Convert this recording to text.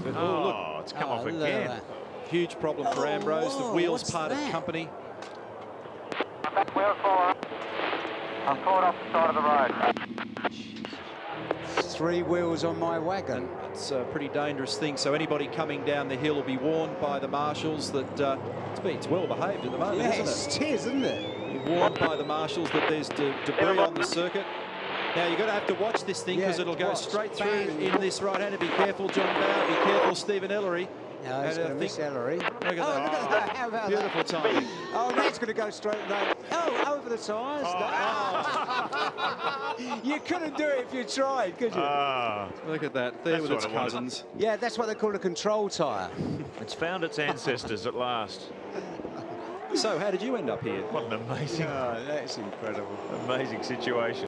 But, oh, Oh, look, it's come Oh, off again. that. huge problem for Oh, Ambrose. The wheels what's parted that? company. Wheel. I'm caught off the side of the road. Three wheels on my wagon. It's a pretty dangerous thing. So anybody coming down the hill will be warned by the marshals that uh, it's, been, it's well behaved at the moment, isn't it? Yes, it is, isn't it? Be warned by the marshals that there's de debris on the circuit. Now you're going to have to watch this thing because Yeah, it'll go watch. straight through Bang. in this right hander. Be careful, John Bowe. Be careful, Steven Ellery. No, he's And I going to miss Ellery. Look at oh, that. look at that. How about Beautiful that? timing. Oh, that's going to go straight. No. Oh, over the tyres. No. you couldn't do it if you tried, could you? Ah, Look at that. There That's with its I wanted. cousins. yeah, that's what they call a control tyre. it's found its ancestors at last. So how did you end up here? What an amazing, Oh, that's incredible. amazing situation.